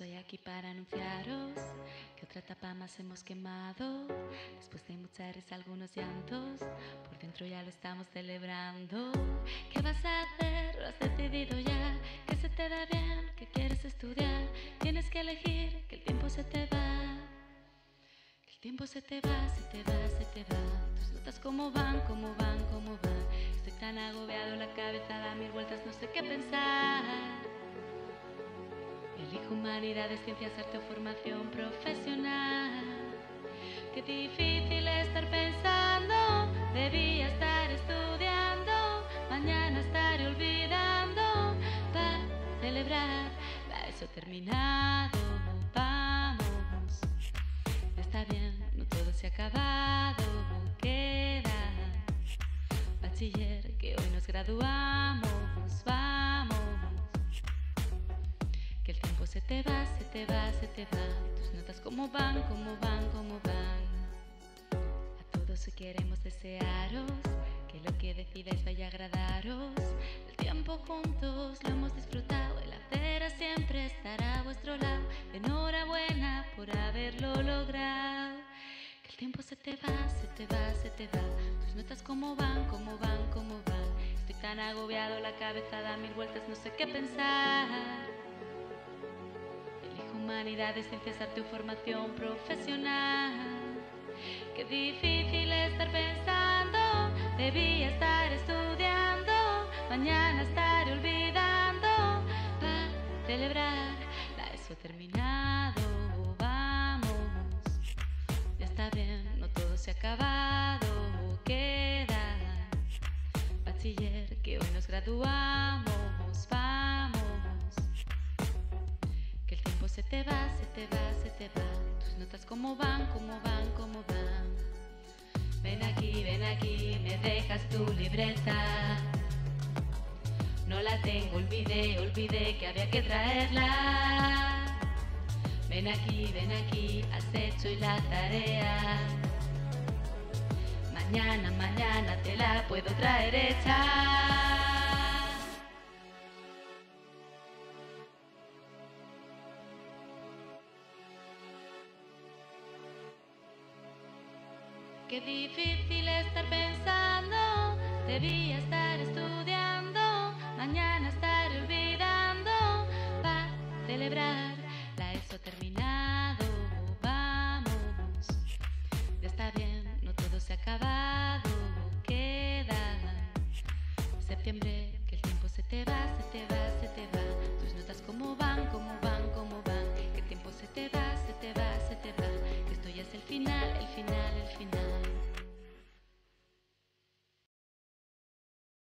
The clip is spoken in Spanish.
Estoy aquí para anunciaros que otra etapa más hemos quemado. Después de muchas risas, algunos llantos, por dentro ya lo estamos celebrando. ¿Qué vas a hacer? Lo has decidido ya. Que se te da bien, que quieres estudiar. Tienes que elegir, que el tiempo se te va. Que el tiempo se te va, se te va, se te va. Tus notas cómo van, cómo van, cómo van. Estoy tan agobiado, la cabeza da mil vueltas, no sé qué pensar. Elijo humanidades, ciencias, arte o formación profesional. Qué difícil estar pensando, debía estar estudiando, mañana estaré olvidando, para celebrar la eso terminado. Vamos, está bien, no todo se ha acabado, queda bachiller que hoy nos graduamos, te va, se te va, se te va. Tus notas cómo van, cómo van, cómo van. A todos hoy queremos desearos que lo que decidáis vaya a agradaros. El tiempo juntos lo hemos disfrutado. El acera siempre estará a vuestro lado. Enhorabuena por haberlo logrado. Que el tiempo se te va, se te va, se te va. Tus notas cómo van, cómo van, cómo van. Estoy tan agobiado, la cabeza da mil vueltas, no sé qué pensar. Humanidades, ciencias, arte o formación profesional. Qué difícil estar pensando, debía estar estudiando, mañana estaré olvidando, para celebrar la ESO terminado. Vamos, ya está bien, no todo se ha acabado, queda bachiller que hoy nos graduamos, Notas cómo van, cómo van, cómo van. Ven aquí, ven aquí, me dejas tu libreta. No la tengo, olvidé, olvidé que había que traerla. Ven aquí, ven aquí, has hecho y la tarea. Mañana, mañana te la puedo traer hecha. Qué difícil estar pensando, debía estar estudiando, mañana estar olvidando va a celebrar la ESO terminado. Vamos, ya está bien, no todo se ha acabado, queda septiembre, que el tiempo se te va, se te va, se te va. Tus notas cómo van, cómo van, cómo van. Que el tiempo se te va, se te va, se te va. Que esto ya es el final, el final, el final.